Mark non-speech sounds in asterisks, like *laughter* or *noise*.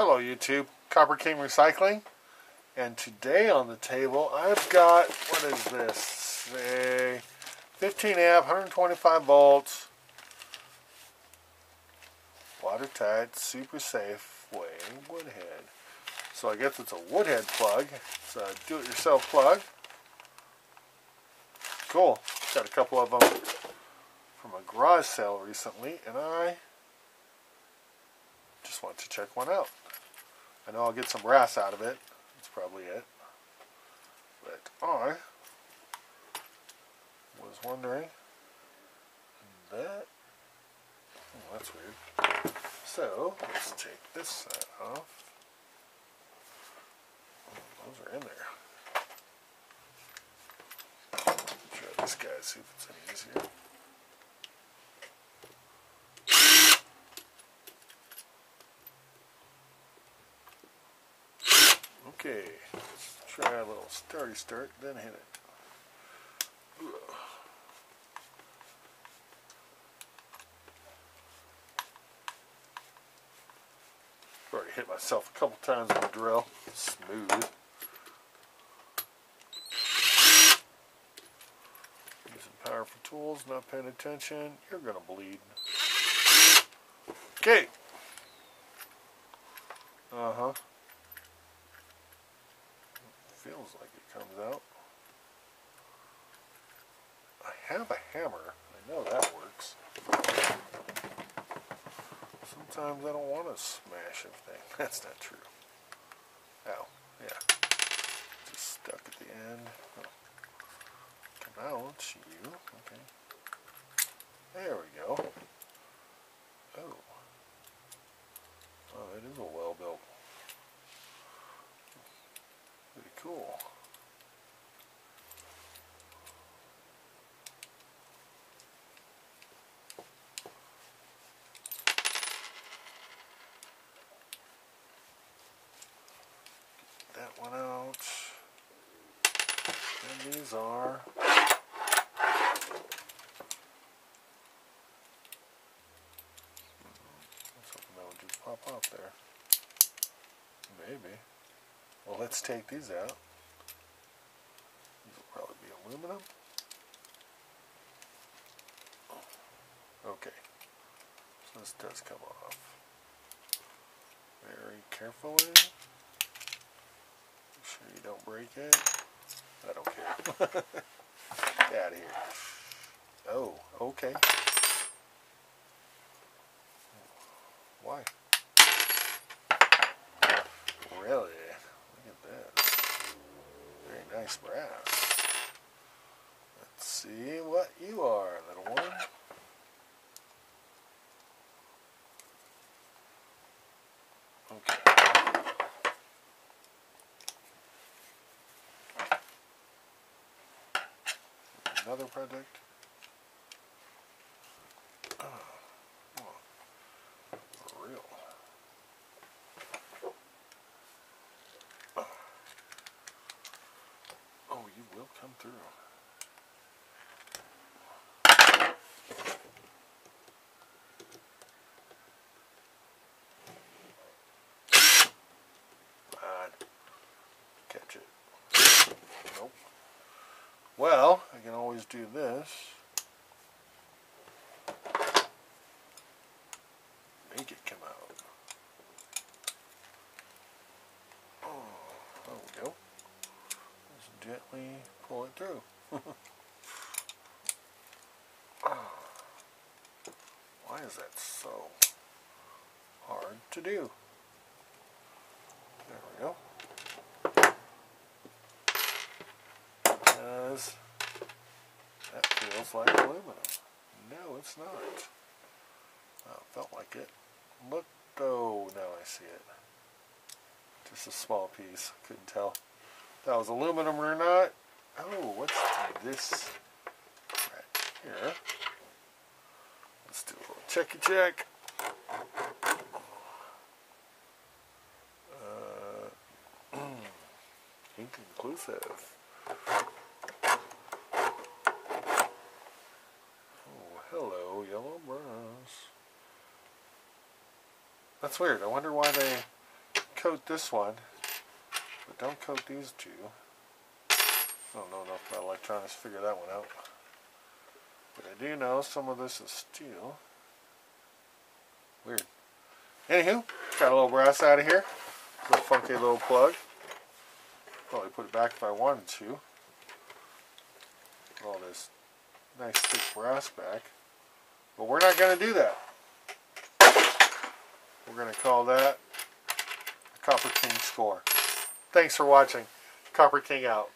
Hello YouTube, Copper King Recycling. And today on the table I've got, what is this? A 15 amp, 125 volts, watertight, super safe weighing Woodhead. So I guess it's a Woodhead plug. It's a do-it-yourself plug. Cool. Got a couple of them from a garage sale recently and I just want to check one out. I know I'll get some brass out of it. That's probably it. But I was wondering that. Oh, that's weird. So let's take this side off. Oh, those are in there. Try this guy, see if it's any easier. Okay, let's try a little starty start, then hit it. Already hit myself a couple times with the drill. Smooth. Using powerful tools, not paying attention, you're gonna bleed. Okay. Uh-huh feels like it comes out. I have a hammer. I know that works. Sometimes I don't want to smash everything. *laughs* That's not true. Ow. Yeah. Just stuck at the end. Oh. Come out, you. Okay. There we go. Oh. Oh, it is a well-built Pretty cool. Get that one out. And these are pop out there. Maybe. Well, let's take these out. These will probably be aluminum. Okay. So this does come off. Very carefully. Make sure you don't break it. I don't care. Get out of here. Oh, okay. Why? Really? nice brass. Let's see what you are, little one. Okay. Another project. Oh, oh, you will come through. Catch it. Nope. Well, always do this. Make it come out. Oh, there we go. Just gently pull it through. *laughs* Ah. Why is that so hard to do? There we go. Because that like aluminum. No, it's not. Oh, felt like it. Look, oh, now I see it. Just a small piece. Couldn't tell that was aluminum or not. Oh, what's this right here? Let's do a little checky check. Uh, *clears throat* inconclusive. Oh, hello, yellow brass. That's weird. I wonder why they coat this one, but don't coat these two. I don't know enough about electronics to figure that one out. But I do know some of this is steel. Weird. Anywho, got a little brass out of here. Little funky little plug. Probably put it back if I wanted to. All this nice thick brass back. But we're not going to do that. We're going to call that a Copper King score. Thanks for watching. Copper King out.